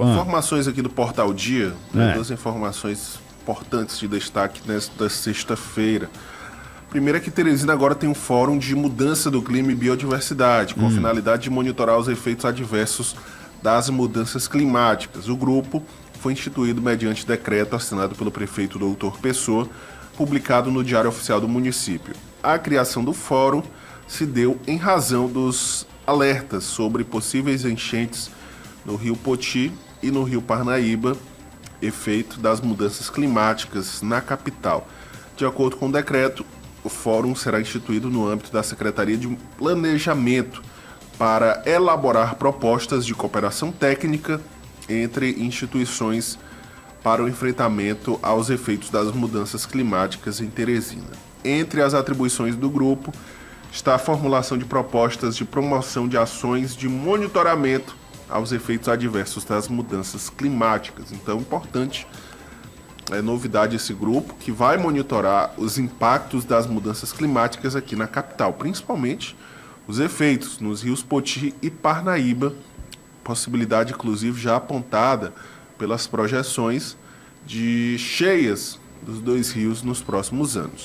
Ah. Informações aqui do Portal Dia, É. duas informações importantes de destaque nesta sexta-feira. Primeiro é que Teresina agora tem um fórum de mudança do clima e biodiversidade, com a finalidade de monitorar os efeitos adversos das mudanças climáticas. O grupo foi instituído mediante decreto assinado pelo prefeito Doutor Pessoa, publicado no Diário Oficial do município. A criação do fórum se deu em razão dos alertas sobre possíveis enchentes no Rio Poti e no Rio Parnaíba, efeito das mudanças climáticas na capital. De acordo com o decreto, o fórum será instituído no âmbito da Secretaria de Planejamento para elaborar propostas de cooperação técnica entre instituições para o enfrentamento aos efeitos das mudanças climáticas em Teresina. Entre as atribuições do grupo está a formulação de propostas de promoção de ações de monitoramento aos efeitos adversos das mudanças climáticas. Então, importante é novidade esse grupo que vai monitorar os impactos das mudanças climáticas aqui na capital, principalmente os efeitos nos rios Poti e Parnaíba, possibilidade inclusive já apontada pelas projeções de cheias dos dois rios nos próximos anos.